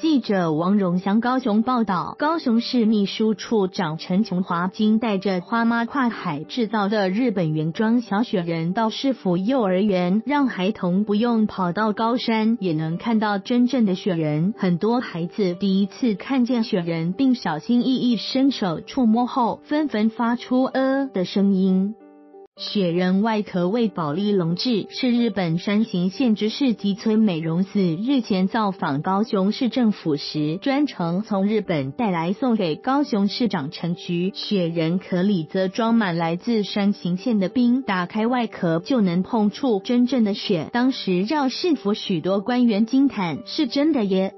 记者王荣祥高雄报道，高雄市秘书处长陈琼华今带着花妈跨海制造的日本原装小雪人到市府幼儿园，让孩童不用跑到高山也能看到真正的雪人。很多孩子第一次看见雪人，并小心翼翼伸手触摸后，纷纷发出“呃”的声音。雪人外壳为保利龙制，是日本山形县知事吉村美容子日前造访高雄市政府时，专程从日本带来送给高雄市长陈菊。雪人壳里则装满来自山形县的冰，打开外壳就能碰触真正的雪。当时让市府许多官员惊叹：“是真的耶！”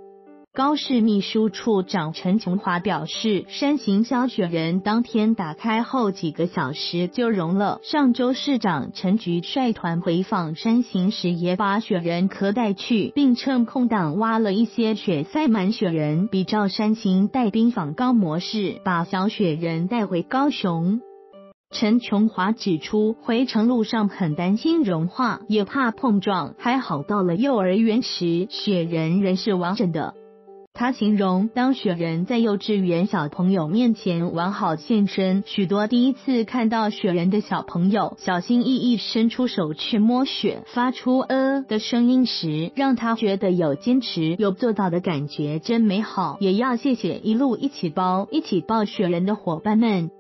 高市秘书处长陈琼华表示，山形小雪人当天打开后几个小时就融了。上周市长陈菊率团回访山形时，也把雪人壳带去，并趁空档挖了一些雪塞满雪人，比照山形带冰仿高模式，把小雪人带回高雄。陈琼华指出，回程路上很担心融化，也怕碰撞，还好到了幼儿园时，雪人仍是完整的。他形容，当雪人在幼稚园小朋友面前完好现身，许多第一次看到雪人的小朋友小心翼翼伸出手去摸雪，发出呃的声音时，让他觉得有坚持、有做到的感觉，真美好。也要谢谢一路一起包、一起抱雪人的伙伴们。